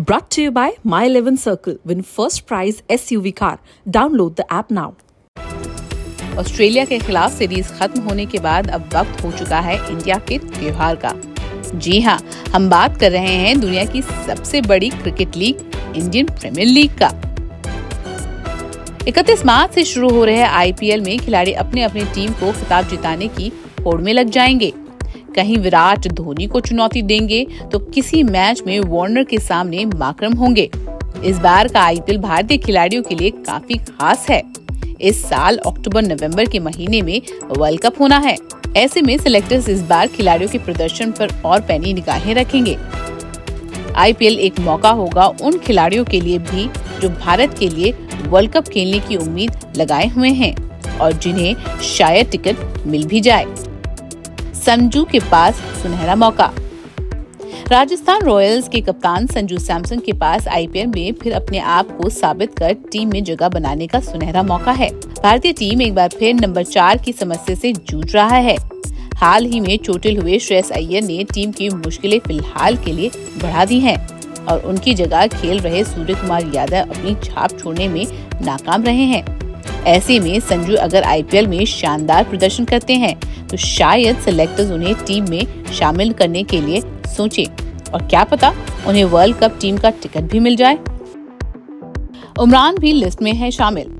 Brought to you by My 11 Circle. Win first prize SUV car. Download the app now. Australia के खिलाफ series खत्म होने के बाद अब वक्त हो चुका है इंडिया के त्योहार का जी हाँ हम बात कर रहे हैं दुनिया की सबसे बड़ी cricket league, Indian premier league का 31 मार्च से शुरू हो रहे आईपीएल में खिलाड़ी अपने अपने टीम को खिताब जिताने की होड़ में लग जाएँगे कहीं विराट धोनी को चुनौती देंगे तो किसी मैच में वार्नर के सामने माक्रम होंगे। इस बार का आईपीएल भारतीय खिलाड़ियों के लिए काफ़ी खास है। इस साल अक्टूबर नवंबर के महीने में वर्ल्ड कप होना है। ऐसे में सिलेक्टर्स इस बार खिलाड़ियों के प्रदर्शन पर और पैनी निगाहें रखेंगे। आईपीएल एक मौका होगा उन खिलाड़ियों के लिए भी जो भारत के लिए वर्ल्ड कप खेलने की उम्मीद लगाए हुए हैं और जिन्हें शायद टिकट मिल भी जाए। संजू के पास सुनहरा मौका। राजस्थान रॉयल्स के कप्तान संजू सैमसन के पास आईपीएल में फिर अपने आप को साबित कर टीम में जगह बनाने का सुनहरा मौका है। भारतीय टीम एक बार फिर नंबर चार की समस्या से जूझ रहा है। हाल ही में चोटिल हुए श्रेयस अय्यर ने टीम की मुश्किलें फ़िलहाल के लिए बढ़ा दी हैं और उनकी जगह खेल रहे सूर्य कुमार यादव अपनी छाप छोड़ने में नाकाम रहे हैं। ऐसे में संजू अगर आईपीएल में शानदार प्रदर्शन करते हैं तो शायद सिलेक्टर्स उन्हें टीम में शामिल करने के लिए सोचे। और क्या पता उन्हें वर्ल्ड कप टीम का टिकट भी मिल जाए। उमरान भी लिस्ट में है शामिल।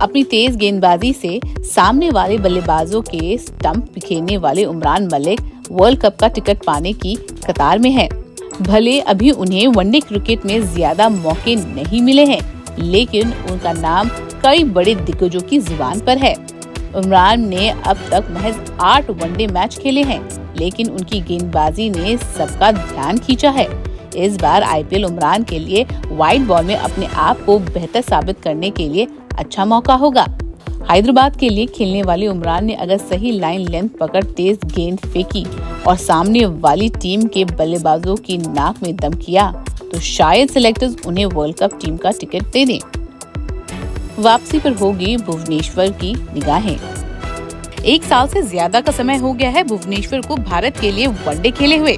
अपनी तेज गेंदबाजी से सामने वाले बल्लेबाजों के स्टंप बिखेरने वाले उमरान मलिक वर्ल्ड कप का टिकट पाने की कतार में है। भले अभी उन्हें वनडे क्रिकेट में ज़्यादा मौके नहीं मिले हैं, लेकिन उनका नाम कई बड़े दिग्गजों की ज़ुबान पर है। उमरान ने अब तक महज आठ वनडे मैच खेले हैं, लेकिन उनकी गेंदबाजी ने सबका ध्यान खींचा है। इस बार आईपीएल उमरान के लिए व्हाइट बॉल में अपने आप को बेहतर साबित करने के लिए अच्छा मौका होगा। हैदराबाद के लिए खेलने वाले उमरान ने अगर सही लाइन लेंथ पकड़ तेज गेंद फेंकी और सामने वाली टीम के बल्लेबाजों की नाक में दम किया तो शायद सिलेक्टर्स उन्हें वर्ल्ड कप टीम का टिकट दे दें। वापसी पर होगी भुवनेश्वर की निगाहें। एक साल से ज़्यादा का समय हो गया है भुवनेश्वर को भारत के लिए वनडे खेले हुए।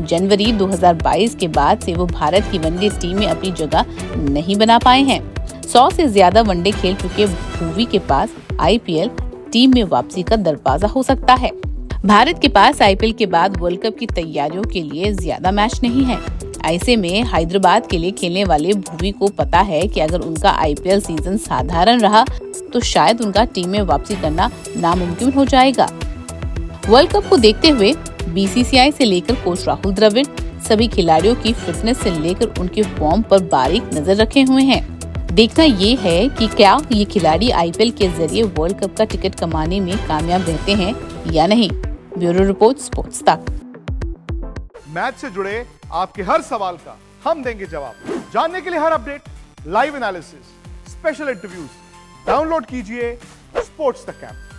जनवरी 2022 के बाद से वो भारत की वनडे टीम में अपनी जगह नहीं बना पाए हैं। सौ से ज़्यादा वनडे खेल चुके भूवी के पास आईपीएल टीम में वापसी का दरवाज़ा हो सकता है। भारत के पास आईपीएल के बाद वर्ल्ड कप की तैयारियों के लिए ज़्यादा मैच नहीं है। ऐसे में हैदराबाद के लिए खेलने वाले भुवी को पता है कि अगर उनका आईपीएल सीज़न साधारण रहा तो शायद उनका टीम में वापसी करना नामुमकिन हो जाएगा। वर्ल्ड कप को देखते हुए बीसीसीआई से लेकर कोच राहुल द्रविड़, सभी खिलाड़ियों की फिटनेस से लेकर उनके फॉर्म पर बारीक नज़र रखे हुए हैं। देखना ये है कि क्या ये खिलाड़ी आईपीएल के ज़रिए वर्ल्ड कप का टिकट कमाने में कामयाब रहते हैं या नहीं। ब्यूरो रिपोर्ट, स्पोर्ट्स तक। मैच से जुड़े आपके हर सवाल का हम देंगे जवाब। जानने के लिए हर update live analysis special interviews download कीजिए स्पोर्ट्स तक ऐप